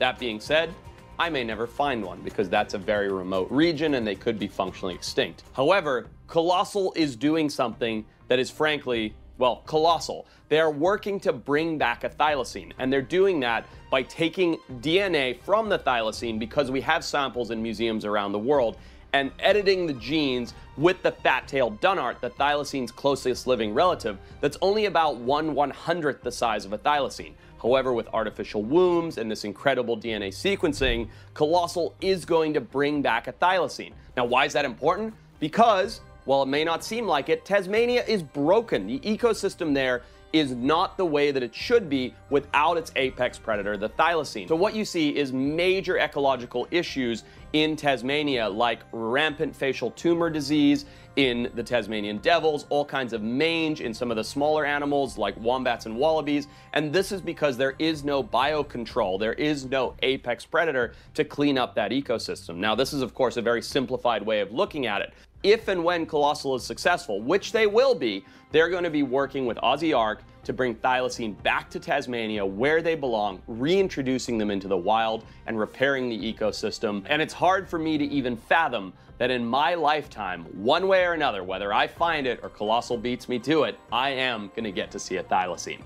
That being said, I may never find one because that's a very remote region and they could be functionally extinct. However, Colossal is doing something that is frankly, well, colossal. They are working to bring back a thylacine, and they're doing that by taking DNA from the thylacine because we have samples in museums around the world and editing the genes with the fat-tailed dunnart, the thylacine's closest living relative, that's only about 1 100th the size of a thylacine. However, with artificial wombs and this incredible DNA sequencing, Colossal is going to bring back a thylacine. Now, why is that important? Because, while it may not seem like it, Tasmania is broken. The ecosystem there is not the way that it should be without its apex predator, the thylacine. So what you see is major ecological issues in Tasmania, like rampant facial tumor disease in the Tasmanian devils, all kinds of mange in some of the smaller animals like wombats and wallabies. And this is because there is no biocontrol, there is no apex predator to clean up that ecosystem. Now, this is, of course, a very simplified way of looking at it. If and when Colossal is successful, which they will be, they're going to be working with Aussie Ark to bring thylacine back to Tasmania where they belong, reintroducing them into the wild and repairing the ecosystem. And it's hard for me to even fathom that in my lifetime, one way or another, whether I find it or Colossal beats me to it, I am going to get to see a thylacine.